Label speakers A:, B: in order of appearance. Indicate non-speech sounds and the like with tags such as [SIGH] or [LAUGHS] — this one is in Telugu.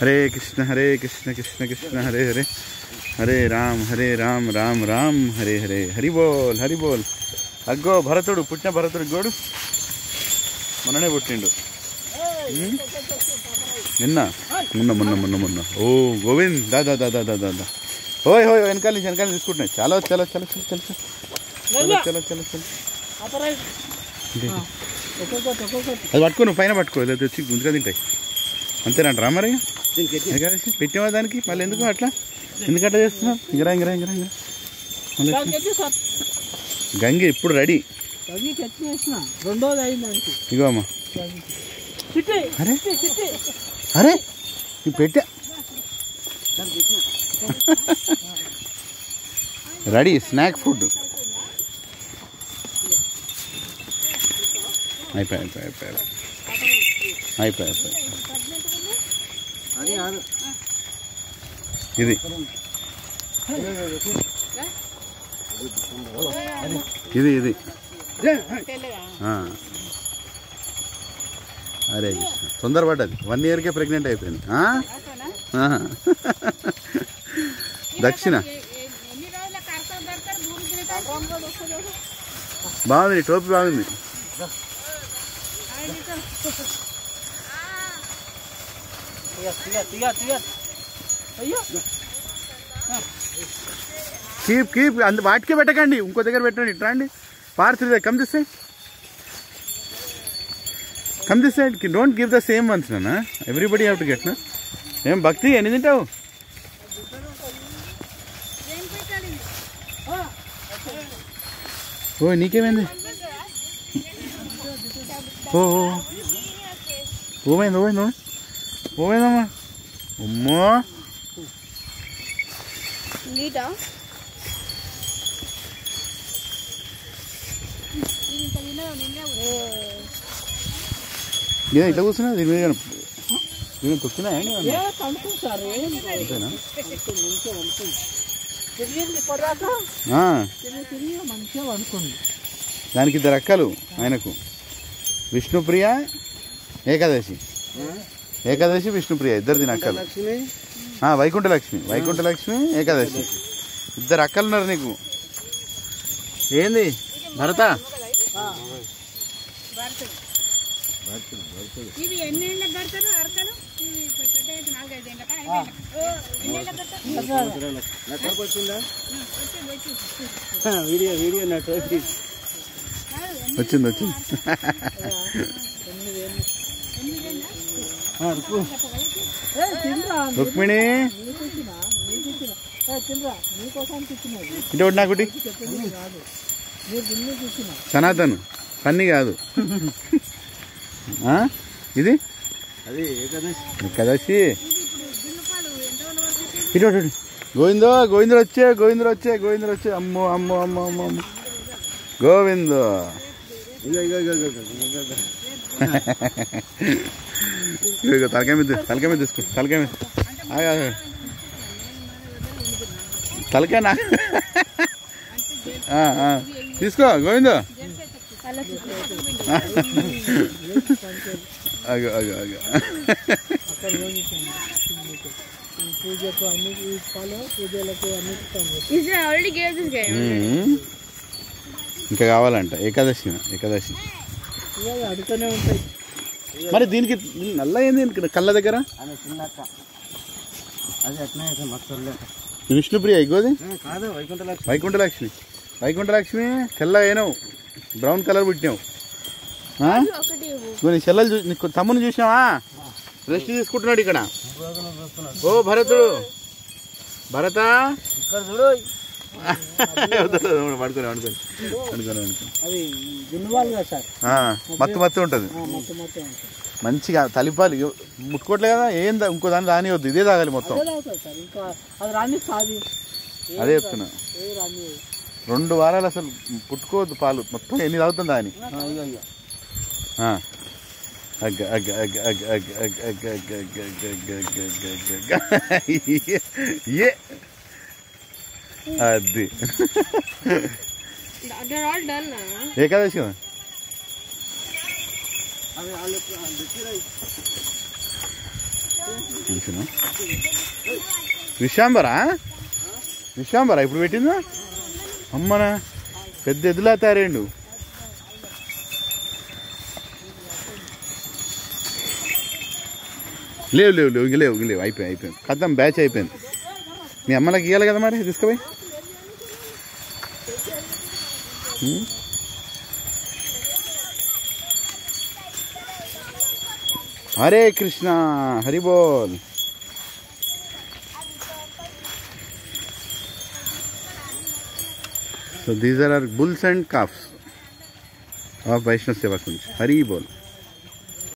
A: హరే కృష్ణ హరే కృష్ణ కృష్ణ కృష్ణ హరే హరే హరే రామ్ హరే రామ్ రామ్ రామ్ హరే హరే హరి బోల్ హరి బోల్ అగ్గో భరతుడు పుట్టిన భరతుడు గోడు మొన్ననే పుట్టిండు ఉమ్? నిన్న మొన్న మొన్న మొన్న మొన్న ఓ గోవింద్ దా దా దా దా దా దా దా ఓయ్ హోయ్ వెనకాల నుంచి వెనకాల నుంచి తీసుకుంటున్నాయి చాలా చాలా చాలా చాలా చాలా చాలా చాలా చాలా చాలా
B: ఒక్కొక్కటి ఒక్కొక్కటి
A: అది పట్టుకో నువ్వు పైన పట్టుకో లేదా వచ్చి గుంజుగా తింటాయి అంతేనంటారా మరి ఏకాదశి పెట్టేవా దానికి? మళ్ళీ ఎందుకు అట్లా? ఎందుకట్లా చేస్తున్నాం ఇంగరా ఇంగరా ఇంగరా ఇంగరా గంగి ఇప్పుడు రెడీ.
B: ఇగోమ్మా
A: అరే. అరే. ఇవి పెట్టా. Ready snack food. అయిపోయి అయిపోయి అయిపోయి అయిపోయి అయిపోయి ఇది. ఇది ఇది. ఆ. అరే కృష్ణ తొందరపడ్డది. వన్ ఇయర్కే ప్రెగ్నెంట్ అయిపోయింది. దక్షిణ. బాగుంది టోపీ బాగుంది. కీప్ కీప్ అందు వాటికే పెట్టకండి ఇంకో దగ్గర పెట్టండి ఇట్రా అండి parcel come this side come this side don't give the same ones నా ఎవ్రీబడి హ్యావ్ టు గెట్ నా ఏం భక్తి ఎన్ని తింటావు ఓ నీకేమైంది ఓ ఓ. ఓమైంది ఓమైంది ఓమైంది పోయిందమ్మా? అమ్మో! నేను ఇట్లా కూర్చున్నా దీని మీద నేను తొక్కినా దానికి ఇద్దరు అక్కలు ఆయనకు. విష్ణుప్రియ ఏకాదశి. ఏకాదశి విష్ణుప్రియ ఇద్దరు దీని అక్కలు ఆ, వైకుంఠ లక్ష్మి వైకుంఠ లక్ష్మి ఏకాదశి ఇద్దరు అక్కలు ఉన్నారు నీకు. ఏంది? భరత?
C: ఇవి ఎన్ని
A: రుక్మిణి. ఇటు నాకు సనాతన్. పన్ని కాదు. ఇది? కదసి ఇటు గోవిందో గోవిందుడు వచ్చే గోవిందుడు వచ్చే గోవిందుడు వచ్చే. అమ్మో అమ్మో అమ్మో అమ్మో అమ్మో. గోవిందో. [LAUGHS] ఇక తలకాయ మీద తలకాయ మీద తీసుకో తలకాయ మీద తలకాయ నా తీసుకో గోవిందో అగో అగో అగో
B: పూజకు అన్ని ఇస్తాను పూజలకు
A: అన్ని ఇంకా కావాలంట ఏకాదశి ఏకాదశి
B: అడుగుతూనే ఉంటాయి
A: మరి దీనికి నల్ల ఏంది కళ్ళ దగ్గర? విష్ణుప్రియ ఇగోది? వైకుంఠలక్ష్మి. వైకుంఠలక్ష్మి. కళ్ళ అయినావు బ్రౌన్ కలర్ పుట్టినావు. నీ చెల్లెలు నీకు తమ్ముని చూసినావా? రెస్ట్ తీసుకుంటున్నాడు ఇక్కడ. ఓ భరతుడు. భరత?
B: ఇక్కడ చూడు.
A: పడుకొని అనుకోని మత్తు మత్తు ఉంటుంది మంచిగా తలిపాలి ముట్టుకోవట్లే కదా ఏం ఇంకో దాన్ని రానివద్దు ఇదే తాగాలి మొత్తం
B: అదే
A: చెప్తున్నా రెండు వారాలు అసలు పుట్టుకోవద్దు పాలు మొత్తం ఎన్ని తాగుతుంది దాని ఏ అది. [LAUGHS] ఏకాదశి కదా? విశ్వాంబరా విశ్వాంబరా ఇప్పుడు పెట్టిందా? అమ్మనా పెద్ద ఎద్దులా తయారేండు. లేవు లేవు లేవు ఇంక లేవు ఇంక లేవు. అయిపోయి అయిపోయింది. కథం బ్యాచ్ అయిపోయింది. మీ అమ్మలకి ఇవ్వాలి కదా మరి తీసుకుపోయి ఉం? హరే కృష్ణ హరి బోల్ So these are our bulls and calves of Vaishnav Seva Kunj. Hari Bol.